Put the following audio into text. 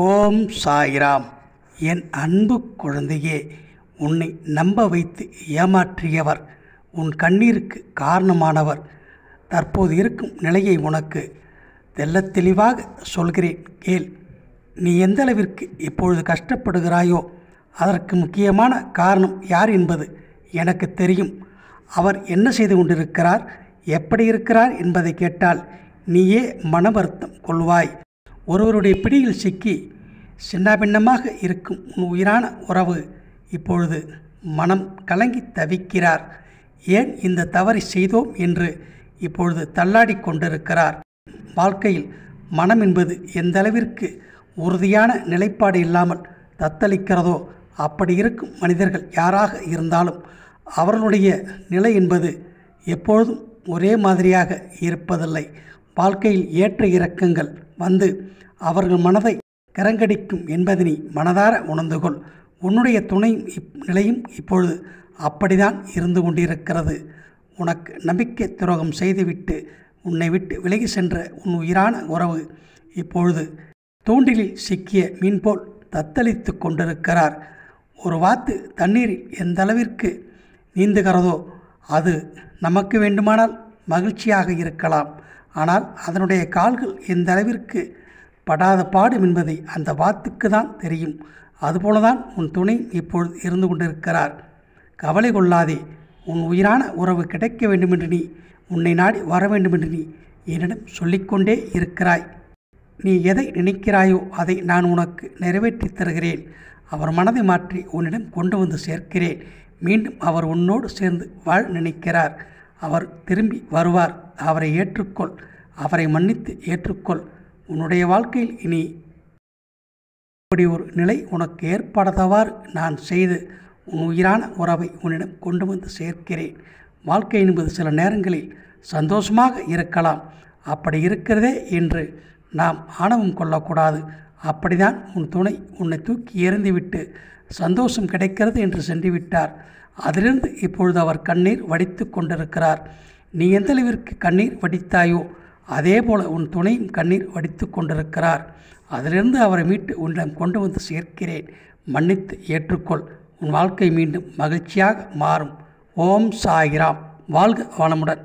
ஓம் சாய்ராம். என் அன்பு குழந்தையே உன்னை நம்ப வைத்து ஏமாற்றியவர் உன் கண்ணீருக்கு காரணமானவர். தற்போது இருக்கும் நிலையை உனக்கு தெள்ளத் தெளிவாக சொல்கிறேன் கேள். நீ எந்த அளவிற்கு இப்பொழுது கஷ்டப்படுகிறாயோ அதற்கு முக்கியமான காரணம் யார் என்பது எனக்கு தெரியும். அவர் என்ன செய்து கொண்டிருக்கிறார் எப்படி இருக்கிறார் என்பதை கேட்டால் நீயே மன வருத்தம் கொள்வாய். ஒருவருடைய பிடியில் சிக்கி சின்னாபின்னமாக இருக்கும் உன் உயிரான உறவு இப்பொழுது மனம் கலங்கி தவிக்கிறார். ஏன் இந்த தவறை செய்தோம் என்று இப்பொழுது தள்ளாடி கொண்டிருக்கிறார். வாழ்க்கையில் மனம் என்பது எந்த அளவிற்கு உறுதியான நிலைப்பாடு இல்லாமல் தத்தளிக்கிறதோ அப்படி இருக்கும் மனிதர்கள் யாராக இருந்தாலும் அவர்களுடைய நிலை என்பது எப்பொழுதும் ஒரே மாதிரியாக இருப்பதில்லை. வாழ்க்கையில் ஏற்ற இறக்கங்கள் வந்து அவர்கள் மனதை கரங்கடிக்கும் என்பதனை மனதார உணர்ந்து கொள் உன்னுடைய துணை இப் நிலையும் இப்பொழுது அப்படிதான் இருந்து கொண்டிருக்கிறது. உனக்கு நம்பிக்கை துரோகம் செய்துவிட்டு உன்னை விட்டு விலகி சென்ற உன் உயிரான உறவு இப்பொழுது தூண்டிலில் சிக்கிய மீன்போல் தத்தளித்து கொண்டிருக்கிறார். ஒரு வாத்து தண்ணீரில் எந்த அளவிற்கு நீந்துகிறதோ அது நமக்கு வேண்டுமானால் மகிழ்ச்சியாக இருக்கலாம். ஆனால் அதனுடைய கால்கள் எந்த அளவிற்கு படாத பாடும் என்பதை அந்த வாத்துக்கு தான் தெரியும். அதுபோலதான் உன் துணை இப்பொழுது இருந்து கொண்டிருக்கிறார். கவலை கொள்ளாதே. உன் உயிரான உறவு கிடைக்க வேண்டுமென்று நீ உன்னை நாடி வர வேண்டுமென்று நீ என்னிடம் சொல்லிக்கொண்டே இருக்கிறாய். நீ எதை நினைக்கிறாயோ அதை நான் உனக்கு நிறைவேற்றி தருகிறேன். அவர் மனதை மாற்றி உன்னிடம் கொண்டு வந்து சேர்க்கிறேன். மீண்டும் அவர் உன்னோடு சேர்ந்து வாழ நினைக்கிறார். அவர் திரும்பி வருவார். அவரை ஏற்றுக்கொள். அவரை மன்னித்து ஏற்றுக்கொள். உன்னுடைய வாழ்க்கையில் இனி இப்படி ஒரு நிலை உனக்கு ஏற்படாதவாறு நான் செய்து உன் உயிரான உறவை உன்னிடம் கொண்டு வந்து சேர்க்கிறேன். வாழ்க்கை என்பது சில நேரங்களில் சந்தோஷமாக இருக்கலாம். அப்படி இருக்கிறதே என்று நாம் ஆணவம் கொள்ளக்கூடாது. அப்படிதான் உன் துணை உன்னை தூக்கி எறிந்துவிட்டு சந்தோஷம் கிடைக்கிறது என்று சென்று விட்டார் அதிலிருந்து இப்பொழுது அவர் கண்ணீர் வடித்து கொண்டிருக்கிறார். நீ எந்த அளவிற்கு கண்ணீர் வடித்தாயோ அதே போல உன் துணையும் கண்ணீர் வடித்து கொண்டிருக்கிறார். அதிலிருந்து அவரை மீட்டு உன்னிடம் கொண்டு வந்து சேர்க்கிறேன். மன்னித்து ஏற்றுக்கொள். உன் வாழ்க்கை மீண்டும் மகிழ்ச்சியாக மாறும். ஓம் சாகிராம் வாழ்க வளமுடன்.